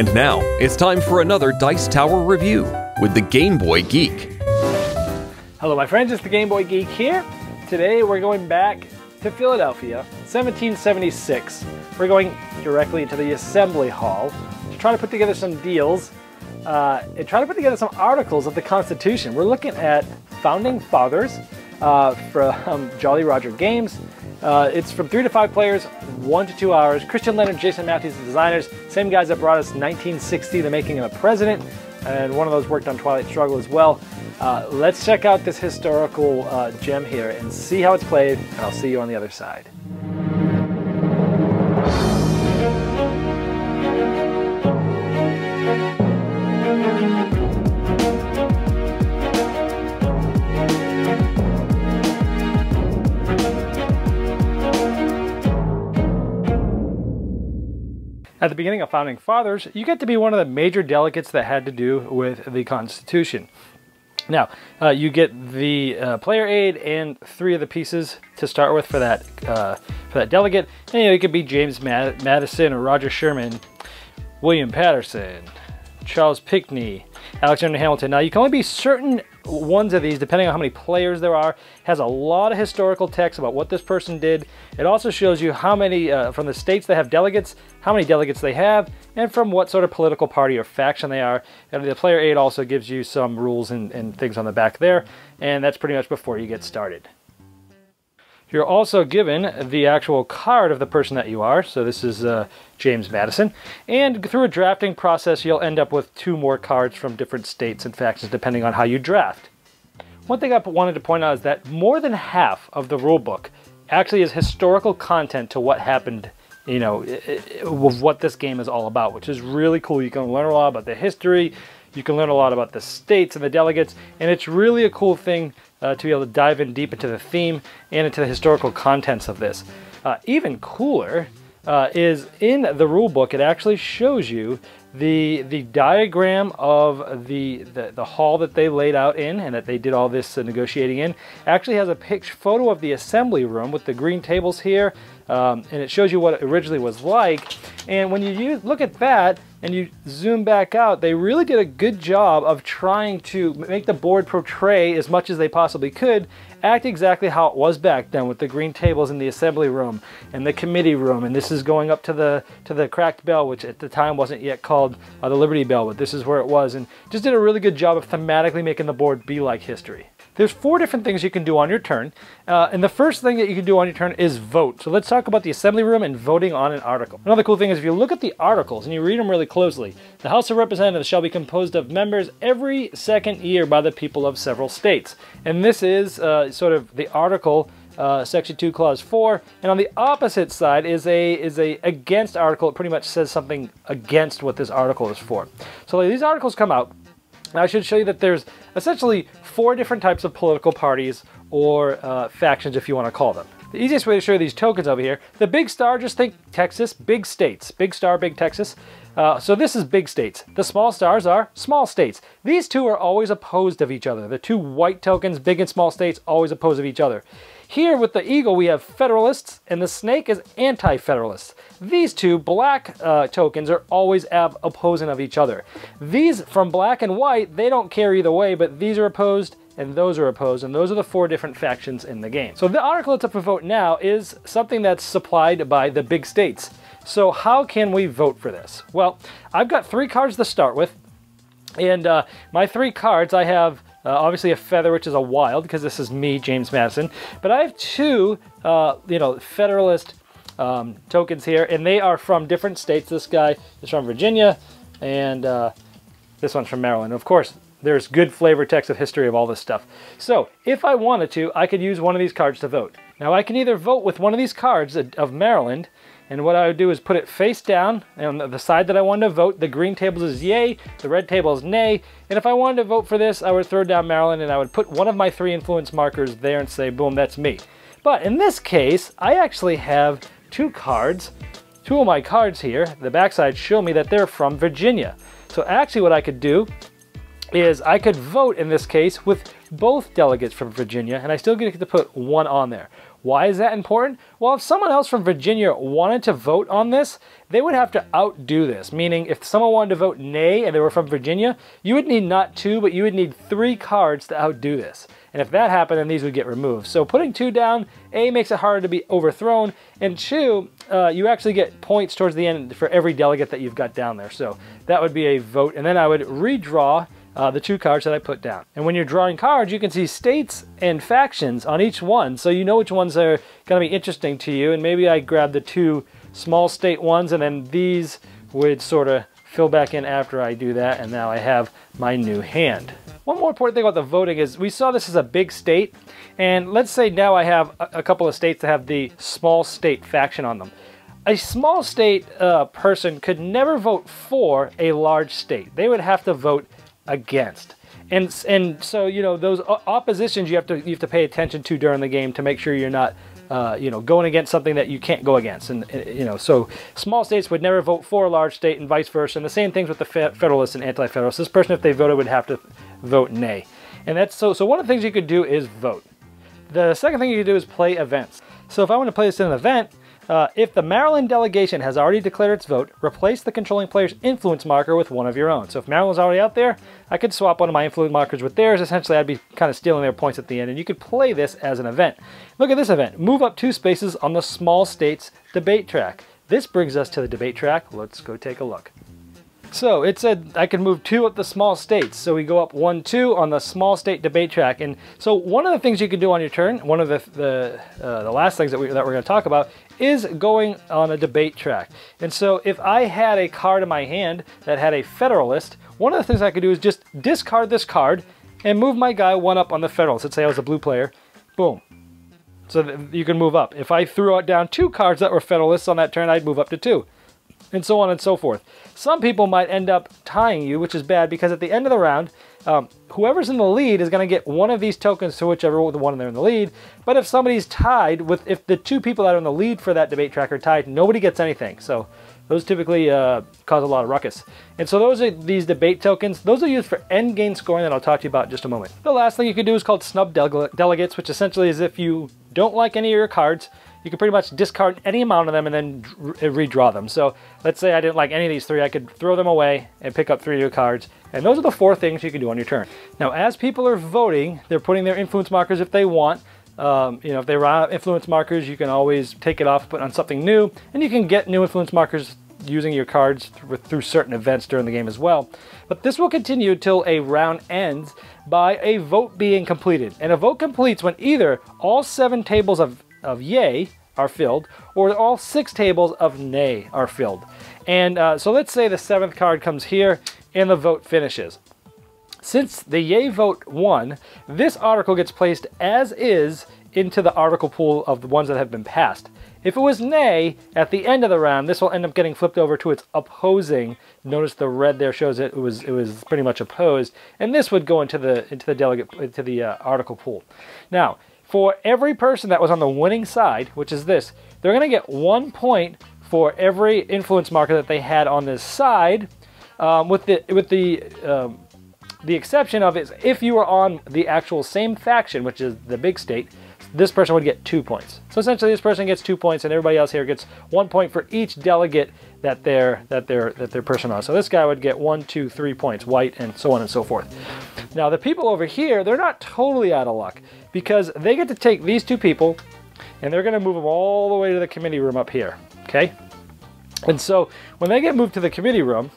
And now it's time for another Dice Tower review with the Game Boy Geek. Hello, my friends, it's the Game Boy Geek here. Today we're going back to Philadelphia, 1776. We're going directly to the Assembly Hall to try to put together some deals uh, and try to put together some articles of the Constitution. We're looking at Founding Fathers uh, from Jolly Roger Games. Uh, it's from three to five players, one to two hours. Christian Leonhard, Jason Matthews, the designers, same guys that brought us 1960, The Making of a President, and one of those worked on Twilight Struggle as well. Uh, let's check out this historical uh, gem here and see how it's played, and I'll see you on the other side. At the beginning of Founding Fathers, you get to be one of the major delegates that had to do with the Constitution. Now, uh, you get the uh, player aid and three of the pieces to start with for that uh, for that delegate. And you know, it could be James Mad Madison or Roger Sherman, William Paterson, Charles Pinckney, Alexander Hamilton. Now, you can only be certain ones of these, depending on how many players there are, has a lot of historical text about what this person did. It also shows you how many, uh, from the states that have delegates, how many delegates they have, and from what sort of political party or faction they are. And the player aid also gives you some rules and, and things on the back there, and that's pretty much before you get started. You're also given the actual card of the person that you are. So this is uh, James Madison. And through a drafting process, you'll end up with two more cards from different states and factions depending on how you draft. One thing I wanted to point out is that more than half of the rulebook actually is historical content to what happened, you know, of what this game is all about, which is really cool. You can learn a lot about the history, you can learn a lot about the states and the delegates, and it's really a cool thing uh, to be able to dive in deep into the theme and into the historical contents of this. Uh, even cooler uh, is in the rule book, it actually shows you the the diagram of the, the, the hall that they laid out in and that they did all this uh, negotiating in. Actually has a picture photo of the assembly room with the green tables here, um, and it shows you what it originally was like. And when you use, look at that and you zoom back out, they really did a good job of trying to make the board portray as much as they possibly could, act exactly how it was back then with the green tables in the assembly room and the committee room. And this is going up to the to the cracked bell, which at the time wasn't yet called uh, the Liberty Bell, but this is where it was. And just did a really good job of thematically making the board be like history. There's four different things you can do on your turn, uh, and the first thing that you can do on your turn is vote. So let's talk about the assembly room and voting on an article. Another cool thing is if you look at the articles and you read them really closely, the House of Representatives shall be composed of members every second year by the people of several states. And this is uh, sort of the article uh, section 2 clause 4 and on the opposite side is a is a against article it pretty much says something against what this article is for so these articles come out I should show you that there's essentially four different types of political parties or uh, factions, if you want to call them. The easiest way to show you these tokens over here, the big star, just think Texas, big states. Big star, big Texas. Uh, so this is big states. The small stars are small states. These two are always opposed of each other. The two white tokens, big and small states, always opposed of each other. Here with the eagle, we have Federalists, and the snake is anti-Federalists. These two black uh, tokens are always opposing of each other. These from black and white, they don't care either way, but these are opposed and those are opposed, and those are the four different factions in the game. So the article that's up for vote now is something that's supplied by the big states. So how can we vote for this? Well, I've got three cards to start with, and uh, my three cards, I have uh, obviously a feather, which is a wild, because this is me, James Madison. But I have two, uh, you know, Federalist um, tokens here, and they are from different states. This guy is from Virginia, and uh, this one's from Maryland. Of course, there's good flavor text of history of all this stuff. So, if I wanted to, I could use one of these cards to vote. Now, I can either vote with one of these cards of Maryland, and what I would do is put it face down on the side that I wanted to vote. The green table is yay, the red table is nay. And if I wanted to vote for this, I would throw down Maryland and I would put one of my three influence markers there and say, boom, that's me. But in this case, I actually have two cards. Two of my cards here, the backside show me that they're from Virginia. So actually what I could do is I could vote in this case with both delegates from Virginia, and I still get to put one on there. Why is that important? Well, if someone else from Virginia wanted to vote on this, they would have to outdo this. Meaning, if someone wanted to vote nay and they were from Virginia, you would need not two, but you would need three cards to outdo this. And if that happened, then these would get removed. So putting two down, A, makes it harder to be overthrown, and two, uh, you actually get points towards the end for every delegate that you've got down there. So that would be a vote. And then I would redraw uh, the two cards that I put down. And when you're drawing cards, you can see states and factions on each one, so you know which ones are going to be interesting to you. And maybe I grab the two small state ones, and then these would sort of fill back in after I do that, and now I have my new hand. One more important thing about the voting is we saw this as a big state, and let's say now I have a, a couple of states that have the small state faction on them. A small state uh, person could never vote for a large state. They would have to vote against. And and so you know those oppositions you have to you have to pay attention to during the game to make sure you're not uh, you know going against something that you can't go against. And you know so small states would never vote for a large state and vice versa. And the same things with the Federalists and Anti-Federalists. This person, if they voted, would have to vote nay. And that's so. So one of the things you could do is vote. The second thing you could do is play events. So if I want to play this in an event, uh, if the Maryland delegation has already declared its vote, replace the controlling player's influence marker with one of your own. So if Maryland's already out there, I could swap one of my influence markers with theirs. Essentially, I'd be kind of stealing their points at the end, and you could play this as an event. Look at this event. Move up two spaces on the small states debate track. This brings us to the debate track. Let's go take a look. So it said I can move two of the small states. So we go up one, two on the small state debate track. And so one of the things you can do on your turn, one of the the, uh, the last things that, we, that we're going to talk about is going on a debate track. And so if I had a card in my hand that had a Federalist, one of the things I could do is just discard this card and move my guy one up on the Federalist. Let's say I was a blue player. Boom. So you can move up. If I threw out down two cards that were Federalists on that turn, I'd move up to two and so on and so forth. Some people might end up tying you, which is bad because at the end of the round, um, whoever's in the lead is going to get one of these tokens to whichever one they're in the lead. But if somebody's tied with, if the two people that are in the lead for that debate track are tied, nobody gets anything. So those typically uh, cause a lot of ruckus. And so those are these debate tokens. Those are used for end game scoring that I'll talk to you about in just a moment. The last thing you can do is called snub delegates, which essentially is if you don't like any of your cards, you can pretty much discard any amount of them and then redraw them. So let's say I didn't like any of these three, I could throw them away and pick up three new cards. And those are the four things you can do on your turn. Now, as people are voting, they're putting their influence markers if they want. Um, you know, if they run out influence markers, you can always take it off, put on something new, and you can get new influence markers using your cards through certain events during the game as well. But this will continue till a round ends by a vote being completed. And a vote completes when either all seven tables of of yay are filled, or all six tables of nay are filled. And uh, so let's say the seventh card comes here and the vote finishes. Since the yay vote won, this article gets placed as is into the article pool of the ones that have been passed. If it was nay, at the end of the round, this will end up getting flipped over to its opposing. Notice the red there shows it, it was it was pretty much opposed, and this would go into the into the delegate into the uh, article pool. Now, for every person that was on the winning side, which is this, they're going to get one point for every influence marker that they had on this side, um, with the with the um, the exception of is if you were on the actual same faction, which is the big state, this person would get two points. So essentially, this person gets two points, and everybody else here gets one point for each delegate that they're that they're that their person on. So this guy would get one, two, three points, white, and so on and so forth. Now the people over here, they're not totally out of luck because they get to take these two people and they're going to move them all the way to the committee room up here. Okay, and so when they get moved to the committee room,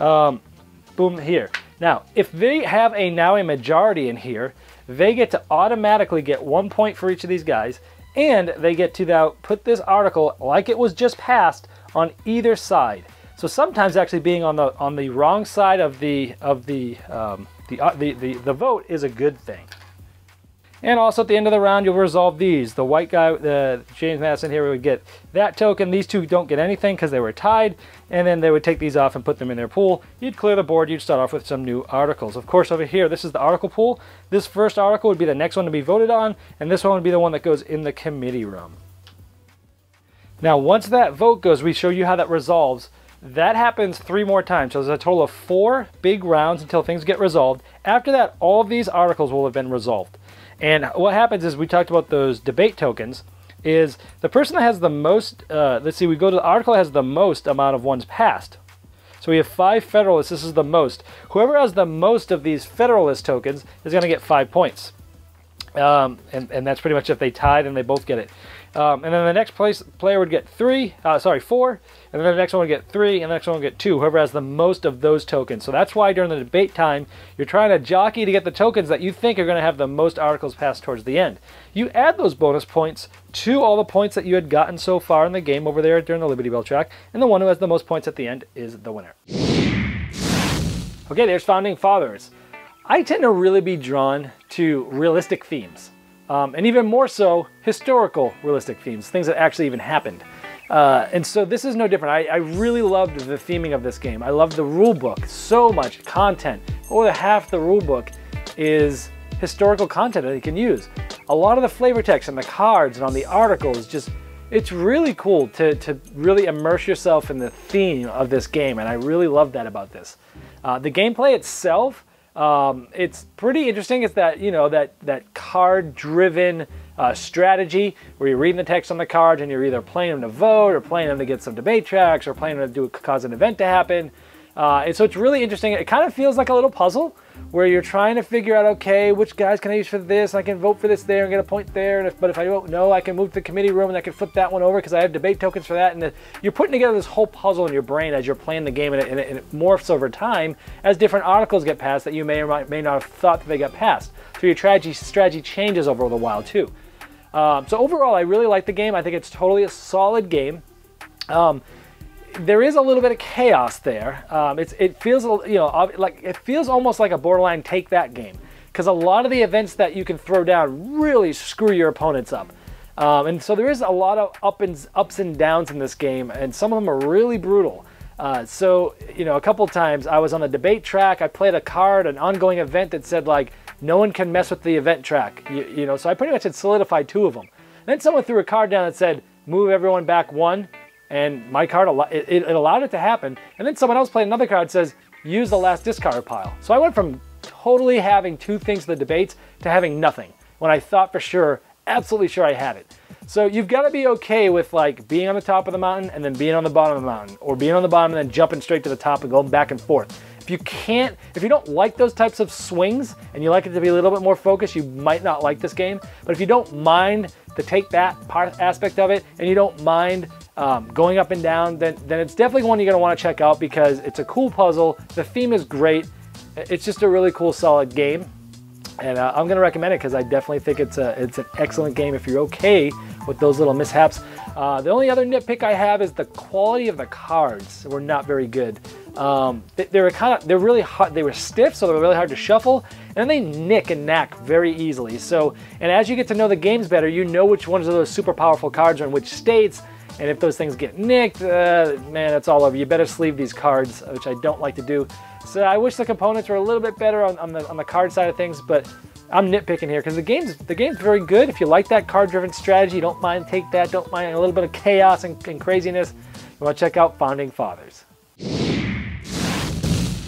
um, boom here. Now, if they have a now a majority in here, they get to automatically get one point for each of these guys, and they get to now put this article like it was just passed on either side. So sometimes actually being on the on the wrong side of the of the um, the, uh, the, the the vote is a good thing. And also at the end of the round, you'll resolve these. The white guy, the James Madison here would get that token. These two don't get anything because they were tied. And then they would take these off and put them in their pool. You'd clear the board. You'd start off with some new articles. Of course, over here, this is the article pool. This first article would be the next one to be voted on. And this one would be the one that goes in the committee room. Now, once that vote goes, we show you how that resolves. That happens three more times. So there's a total of four big rounds until things get resolved. After that, all of these articles will have been resolved. And what happens is we talked about those debate tokens. is the person that has the most. Uh, let's see, we go to the article that has the most amount of ones passed. So we have five Federalists. This is the most. Whoever has the most of these Federalist tokens is going to get five points. Um, and, and that's pretty much if they tied then they both get it. Um, and then the next place player would get three, uh, sorry, four, and then the next one would get three, and the next one would get two, whoever has the most of those tokens. So that's why during the debate time, you're trying to jockey to get the tokens that you think are going to have the most articles passed towards the end. You add those bonus points to all the points that you had gotten so far in the game over there during the Liberty Bell track, and the one who has the most points at the end is the winner. Okay, there's Founding Fathers. I tend to really be drawn to realistic themes um, and even more so, historical realistic themes, things that actually even happened. Uh, and so this is no different. I, I, really loved the theming of this game. I loved the rule book so much content. Over half the rule book is historical content that you can use. A lot of the flavor text and the cards and on the articles, just it's really cool to, to really immerse yourself in the theme of this game, and I really love that about this. Uh, the gameplay itself um, it's pretty interesting. It's that you know that that card-driven uh, strategy where you're reading the text on the cards and you're either playing them to vote or playing them to get some debate tracks or playing them to do cause an event to happen. Uh, and so it's really interesting. It kind of feels like a little puzzle where you're trying to figure out, okay, which guys can I use for this? I can vote for this there and get a point there. If, but if I vote no, I can move to the committee room and I can flip that one over because I have debate tokens for that. And the, you're putting together this whole puzzle in your brain as you're playing the game, and it, and, it, and it, morphs over time as different articles get passed that you may or may not have thought that they got passed. So your strategy strategy changes over the while too. Um, so overall, I really like the game. I think it's totally a solid game. Um, there is a little bit of chaos there. Um, it feels you know like it feels almost like a borderline take that game because a lot of the events that you can throw down really screw your opponents up. Um, and so there is a lot of up and, ups and downs in this game, and some of them are really brutal. Uh, so, you know, a couple times I was on the debate track, I played a card, an ongoing event that said, like, no one can mess with the event track. You, you know, so I pretty much had solidified two of them. And then someone threw a card down that said, move everyone back one and my card it, it, allowed it to happen. And then someone else played another card says use the last discard pile. So I went from totally having two things in the debates to having nothing when I thought for sure, absolutely sure I had it. So you've got to be okay with like being on the top of the mountain and then being on the bottom of the mountain, or being on the bottom and then jumping straight to the top and going back and forth. If you can't, if you don't like those types of swings and you like it to be a little bit more focused, you might not like this game. But if you don't mind the take that part aspect of it and you don't mind um, going up and down, then, then it's definitely one you're want to check out because it's a cool puzzle. The theme is great. It's just a really cool, solid game. And uh, I'm to recommend it because I definitely think it's, a, it's an excellent game if you're okay with those little mishaps. Uh, the only other nitpick I have is the quality of the cards were not very good. Um, they, they, were kind of, they're really hard, they were stiff, so they were really hard to shuffle, and they nick and knack very easily. So, and as you get to know the games better, you know which ones of those super powerful cards are in which states, and if those things get nicked, uh, man, it's all over. You better sleeve these cards, which I don't like to do. So I wish the components were a little bit better on, on the, on the card side of things, but I'm nitpicking here because the game's the game's very good. If you like that card-driven strategy, don't mind take that. Don't mind a little bit of chaos and, and craziness. You want to check out Founding Fathers.